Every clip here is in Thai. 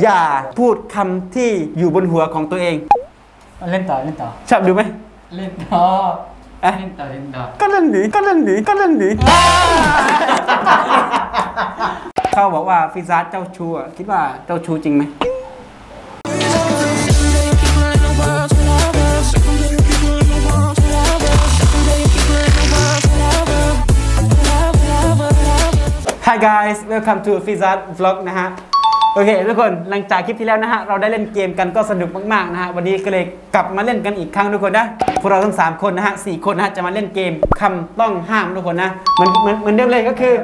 อย่าพูดคำที่อยู่บนหัวของตัวเองเล่นต่อเล่นต่อ ชอบดูไหม เล่นต่อเอ๊ะ เล่นต่อเล่นต่อก็เล่นดีก็เล่นดีก็เล่นดีเขาบอกว่าฟิซาร์เจ้าชู้อะคิดว่าเจ้าชู้จริงไหม Hi guys welcome to f i z a r Vlog นะฮะ โอเคทุกคนหลังจากคลิปที่แล้วนะฮะเราได้เล่นเกมกันก็สนุกมากๆนะฮะวันนี้ก็เลยกลับมาเล่นกันอีกครั้งทุกคนนะพวกเราทั้ง 3 คนนะฮะสคนนะฮะจะมาเล่นเกมคำต้องห้ามทุกคนนะเหมือนเหมือนเหมือนเดิมเลยก็คือ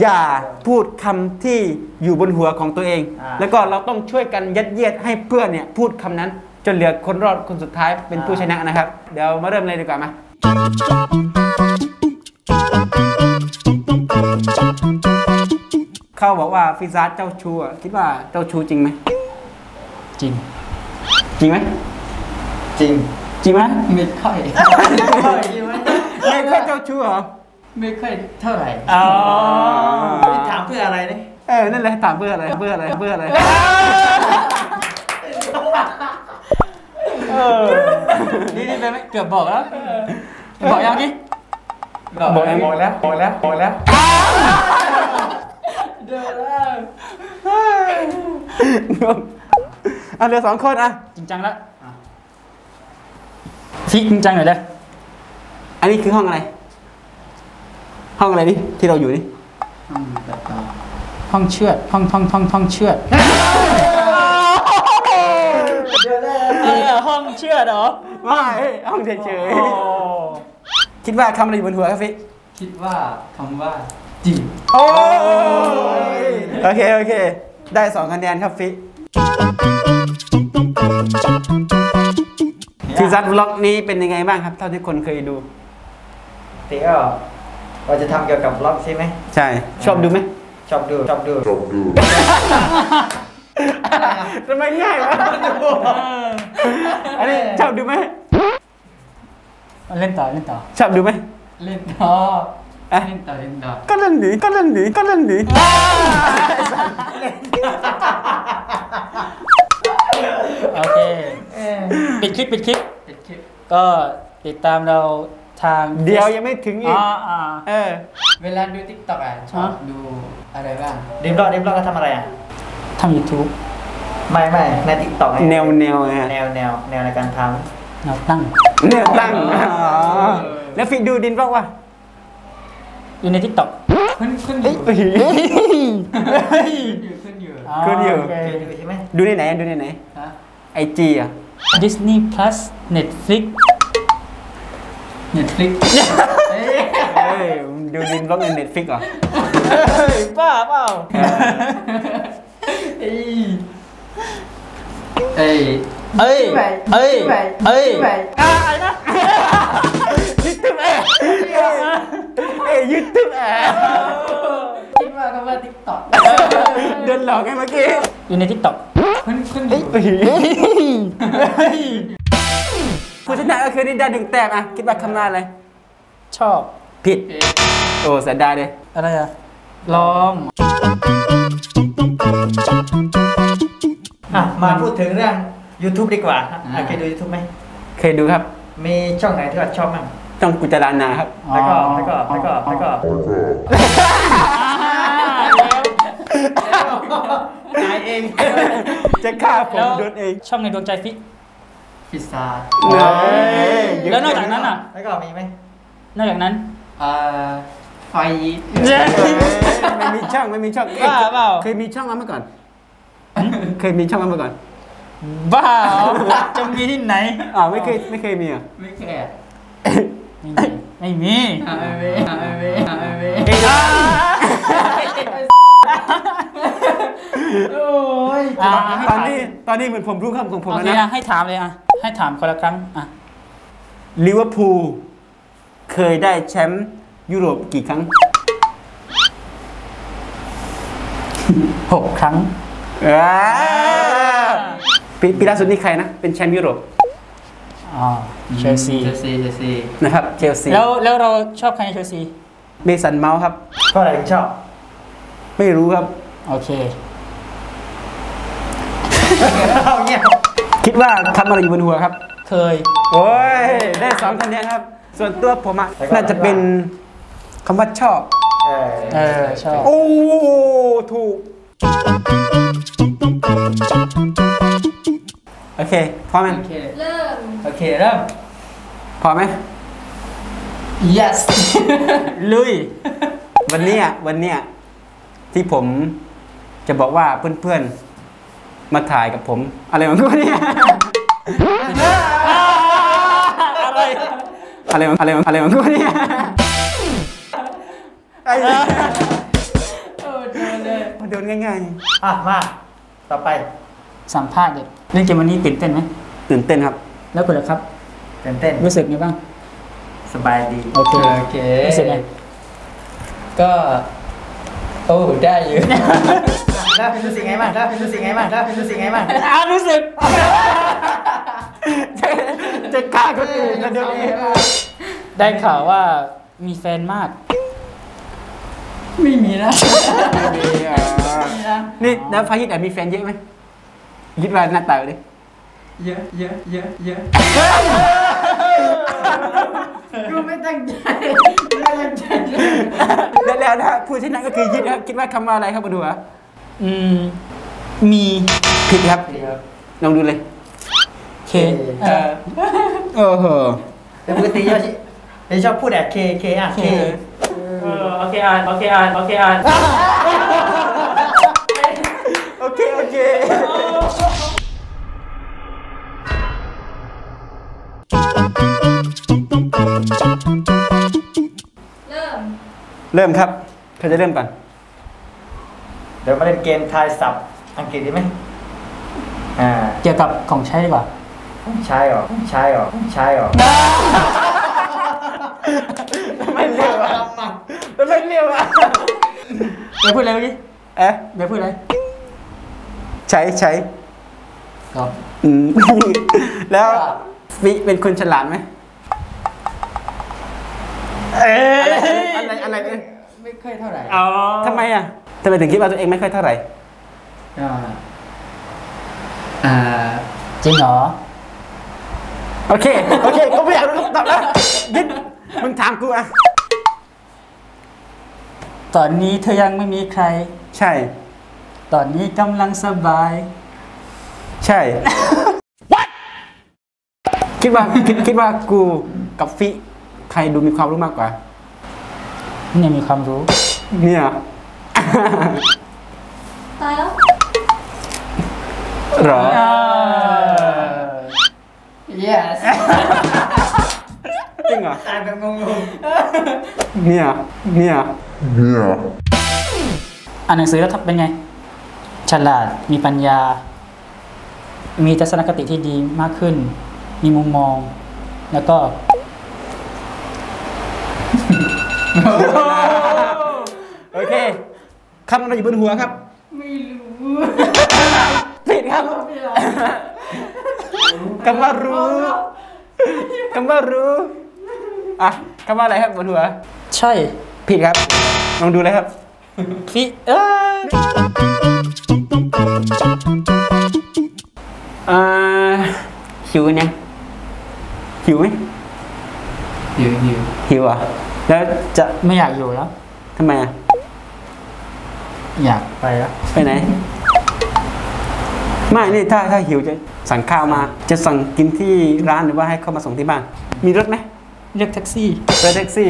อย่าพูดคำที่อยู่บนหัวของตัวเอง อ่า แล้วก็เราต้องช่วยกันยัดเยียดให้เพื่อนเนี่ยพูดคำนั้น จนเหลือคนรอดคนสุดท้ายเป็นผู้ชนะนะครับ เดี๋ยวมาเริ่มเลยดีกว่ามา เขาบอกว่าฟิซาร์เจ้าชู้อะคิดว่าเจ้าชู้จริงไหมจริง จริงไหมจริง จริงไหมไม่ค่อยไม่ค่อยเจ้าชู้เหรอไม่ค่อยเท่าไหร่อ๋อถามเพื่ออะไรเนี่ยเออนั่นแหละถามเพื่ออะไรเพื่ออะไรเพื่ออะไรเออนี่นี่ไปไหมเกือบบอกแล้ว บอกยังกี้บอกเองบอกแล้วบอกแล้วบอกแล้ว เดินแล้วอะเหลือสองคนอะ จริงจังแล้วฟิจริงจังหน่อยเลยอันนี้คือห้องอะไร ห้องอะไรนี่ที่เราอยู่นี่ ห้องเชือดห้องห้องห้องห้องเชือดเออห้องเชือดเหรอไม่ห้องเฉยๆคิดว่าคำอะไรอยู่บนหัวครับฟิคิดว่าคำว่า จริงโอ้ยโอเค โอเค ได้สองคะแนนครับฟิฟิซัตบล็อกนี้เป็นยังไงบ้างครับ เท่าที่คนเคยดูตีก็เราจะทำเกี่ยวกับบล็อกใช่ไหม ใช่ ชอบดูไหมชอบดูชอบดูทำไมง่ายวะอันนี้ชอบดูไหม เล่นต่อ เล่นต่อ ชอบดูไหม เล่นต่อเอ๊ะเล่นต่อเล่นต่อก็เล่นดีก็เล่นดีก็เล่นดีโอเคปิดคลิปปิดคลิปปิดคลิปก็ติดตามเราทางเดี๋ยวยังไม่ถึงอีอ๋กออ่าเออ เวลาดูทิกตอกอะชอบฮะดูอะไรบ้างดิมบล็อกดิมบล็อกก็ทำอะไรอะทำยูทูบไม่ไม่ในทิกตอกแนวแนวไงแนวแนวแนวในการทแนวตั้งแนวตั้งอ๋อแล้วฟิดูดินบอกว่า อยู่ในทิกตอกขึ้นขึ้นอยู่เฮ้ยขึ้นอยู่ขึ้นอยู่ำเคยดูใช่ไหมดูในไหนดูในไหนฮะไอจีอะ Disney Plus Netflix Netflix เอ้ยเฮ้ยดูดิน vlog ใน Netflix เหรอบ้าเปล่าเอ้ยเอ้ยเอ้ยเอ้ยเอ้ยอะไรนะ ยูทูบแอร์เอ้ยยูทูบแอร์คิดว่าคำว่า TikTok เดินหลอกไงเมื่อกี้ อยู่ใน TikTok ขึ้นขึ้นอยู่ผู้ชนะก็คือนินดาหนึ่งแต้มอะ คิดว่าคำนาอะไร ชอบ ผิด โอ้เสียดายเลย อะไรอะลองอะมาพูดถึงเรื่อง YouTube ดีกว่าอะเคยดู YouTube ไหม เคยดูครับ มีช่องไหนที่ว่าชอบมั้ง ต้องกุจารานาครับ แล้วก็แล้วก็แล้วก็แล้วก็ตายเอง จะฆ่าผมโดนเอง ช่องในดวงใจฟิฟิซาเฮ้ยแล้วนอกจากนั้นอะ แล้วก็มีไหมนอกจากนั้นอ่าไฟเฮ้ยไม่มีช่องไม่มีช่องบ้าเปล่าเคยมีช่องมาเมื่อก่อน เคยมีช่องมาเมื่อก่อน บ้าเหรอจะมีที่ไหนอ๋อไม่เคยไม่เคยมีอะไม่เคย ไม่มีไม่มีไม่มีไม่มีโอ้ยตอนนี้ตอนนี้เหมือนผมรู้คำของผมโอแล้วเคนะอะให้ถามเลยอะ ให้ถามคนละครั้งอะลิเวอร์พูลเคยได้แชมป์ยุโรปกี่ครั้งหกครั้งอ่าปีปีล่าสุดนี่ใครนะ เป็นแชมป์ยุโรป อ๋อเชลซีเชลซีเชลซีนะครับเชลซีแล้วแล้วเราชอบใครในเชลซีเมสันเมาส์ครับเพราะอะไรถึงชอบ ไม่รู้ครับ โอเค เอาเงียบคิดว่าคำอะไรอยู่บนหัวครับ เคย โอ้ย ได้สองคะแนนครับ ส่วนตัวผมอะน่าจะเป็นคำว่าชอบเออเออชอบโอ้ถูก โอเคพร้อมไหมโอเคเริ่ม โอเคเริ่มพร้อมไหม yes ลุย วันเนี้ยวันเนี้ยที่ผมจะบอกว่าเพื่อนๆ มาถ่ายกับผม อะไรของกูเนี่ยอะไรอะไรของอะไรของอะไรของกูเนี่ยไอ้โอ้โดนเลยโดนง่ายอะมา ต่อไปสัมภาษณ์เด็กเล่นเกมวันนี้ตื่นเต้นไหมๆตื่นเต้นครับ แล้วคุณล่ะครับเต้นเต้นรู้สึกไงบ้าง สบายดี โอเคโอเครู้สึกไงก็โอ้ได้อยู่ได้เป็นรู้สึกไงบ้างได้เป็นรู้สึกไงบ้างได้เป็นรู้สึกไงบ้างอ่ารู้สึกจะจะกล้าคนอื่นนะเดี๋ยวนี้ได้ข่าวว่ามีแฟนมาก ไม่มีนะนี่แล้วพายิดแอบมีแฟนเยอะไหมคิดว่าหน้าตาเลย เยอะเยอะเยอะเยอะกูไม่ตั้งใจไม่ตั้งใจแล้วแล้วนะผู้ชนะก็คือยิดนะครับคิดว่าคำว่าอะไรครับมาดูอะอืมมีผิดครับครับลองดูเลยเคเออโอ้โหแต่ปกติยอดที่ชอบพูดอะเคเคอะเคเออโอเคอ่านโอเคอ่านโอเคอ่าน เริ่มครับใครจะเริ่มก่อนเดี๋ยวมาเล่นเกมทายศัพท์อังกฤษดีไหมอ่าเกี่ยวกับของใช้ดีกว่า ใช่หรอใช่หรอใช่หรอไม่เร็วอะไม่เร็วอะเดี๋ยวพูดอะไรเมื่อกี้เอ๊ะเดี๋ยวพูดอะไร ใช้ใช้ก็อืมแล้วฟิเป็นคนฉลาดไหม เอ๊ะอะไรอะไรเอ้ยไม่ค่อยเท่าไหร่อ๋อทำไมอะทำไมถึงคิดว่าตัวเองไม่ค่อยเท่าไหร่อ่าอ่าจริงเหรอโอเคโอเคกูไม่อยากรู้คำตอบแล้วยิดมึงถามกูอะตอนนี้เธอยังไม่มีใคร ใช่ ตอนนี้กำลังสบาย ใช่คิดว่าคิดคิดว่ากูกับฟิ ใครดูมีความรู้มากกว่า เนี่ยมีความรู้ เนี่ย ตายแล้ว เหรอ yes จริงเหรอ ตายแบบงงเนี่ย เนี่ยอ่านหนังสือแล้วครับเป็นไง ฉลาด มีปัญญา มีทัศนคติที่ดีมากขึ้น มีมุมมอง แล้วก็ โอเคคำอะไรอยู่บนหัวครับ ไม่รู้ ผิดครับ คำว่ารู้คำว่ารู้ อะคำว่าอะไรครับบนหัว ใช่ ผิดครับ ลองดูเลยครับฟิเอ้ยอ่าหิวเนี่ยงหิวไหมๆหิวหิวหิวอะ แล้วจะไม่อยากอยู่แล้ว ทำไมอะ อยากไปแล้วไปไหน ไม่นี่ถ้าถ้าหิวจะสั่งข้าวมา จะสั่งกินที่ร้านหรือว่าให้เข้ามาส่งที่บ้าน มีรถไหมเรียกแท็กซี่รถแท็กซี่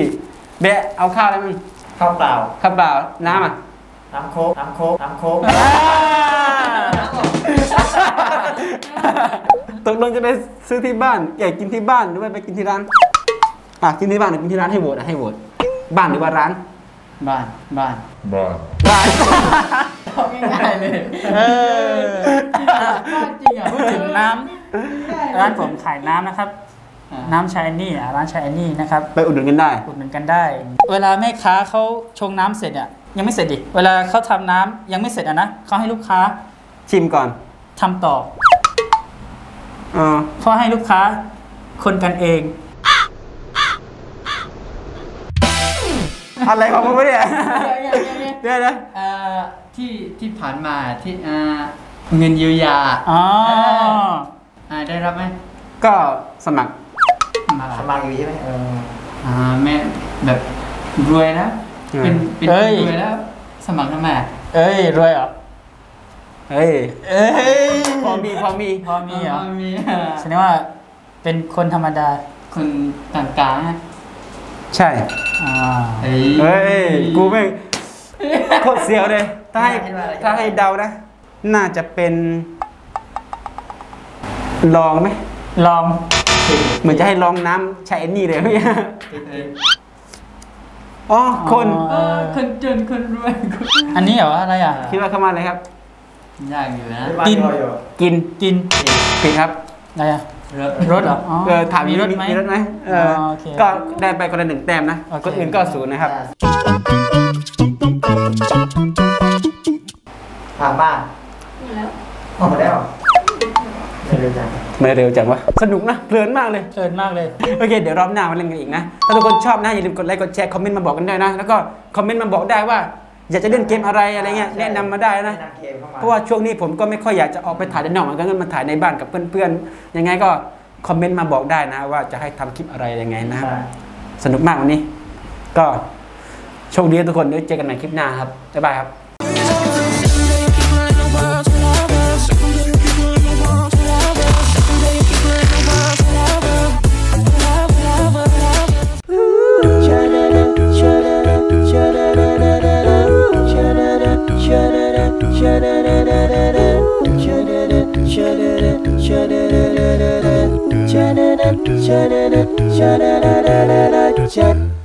แบะเอาข้าวอะไรมั้งข้าวเปล่าข้าวเปล่าน้ำอะ น้ำโค้กน้ำโค้กน้ำโค้กตกลงจะไปซื้อที่บ้าน อยากกินที่บ้านหรือว่าไปกินที่ร้าน อะกินที่บ้านหรือกินที่ร้านให้โหวตอะให้โหวตบ้านหรือว่าร้าน บ้านบ้านบ้านง่ายๆเลยเออจริงอะพูดถึงน้ำร้านผมขายน้ำนะครับ น้ำชายนี่อะร้านชายนี่นะครับไปอุดหนุนกันได้ อุดหนุนกันได้ เวลาแม่ค้าเขาชงน้ำเสร็จอะยังไม่เสร็จดิเวลาเขาทำน้ำยังไม่เสร็จอะนะเขาให้ลูกค้าชิมก่อนทำต่อ เออ เพราะให้ลูกค้าคนกันเอง อะไรของมึงวะเนี่ยเดี๋ยวนะเอ่อที่ที่ผ่านมาที่อ่าเงินเยียวยาอ๋ออ่าได้รับไหมก็สมัครมาสมัครอยู่ใช่ไหมเอออ่าแม่แบบรวยแล้วอืมเป็นเป็นเอ้คนยรวยแล้ว สมัครทำไมอะเอ้ยรวยเหรอเฮ้ยเอ้ยพอมีพอมีพอมีเหรอมีอะแสดงว่าเป็นคนธรรมดาคนต่างๆอะใช่อ่า เฮ้ยเฮ้ย กูไม่งโคตรเสียวเลย ถ้าให้ถ้าให้เดานะ น่าจะเป็น ลองไหม ลอง เหมือนจะให้ลองน้ำใช้ไอ้นี่เลยไหมเอ้ยอ๋อ คน เออคนจนคนรวยคนอันนี้เหรออะไรอะ คิดว่าเข้ามาเลยครับ ยากอยู่นะ กินอยู่กินกิน ผิดครับ อะไรอะ รถรถเหรออ๋อเออถามมีรถไหมมีรถไหมเออออโอเค ก็ได้ไปคนละหนึ่งแต้มนะโอเค คนอื่นก็ศูนย์นะครับ ถามบ้านหมดแล้วออกมาแล้วไม่รู้จักไม่เร็วจังวะ สนุกนะ เพลินมากเลยเชิญมากเลย โอเค เดี๋ยวรอบหน้ามาเล่นกันอีกนะ ถ้าทุกคนชอบนะ อย่าลืมกดไลค์ กดแชร์ คอมเมนต์มาบอกกันได้นะ แล้วก็คอมเมนต์มาบอกได้ว่า อยากจะเล่นเกมอะไรอะไรเงี้ยแนะนำมาได้นะแนะนำเกมเข้ามาเพราะว่าช่วงนี้ผมก็ไม่ค่อยอยากจะออกไปถ่ายด้านนอกเหมือนกันก็มาถ่ายในบ้านกับเพื่อนๆยังไงก็คอมเมนต์มาบอกได้นะ ว่าจะให้ทำคลิปอะไรยังไงนะครับใช่สนุกมากวันนี้ ก็โชคดีทุกคนเดี๋ยวเจอกันใหม่คลิปหน้าครับบ๊ายบายครับ cha da da da da da cha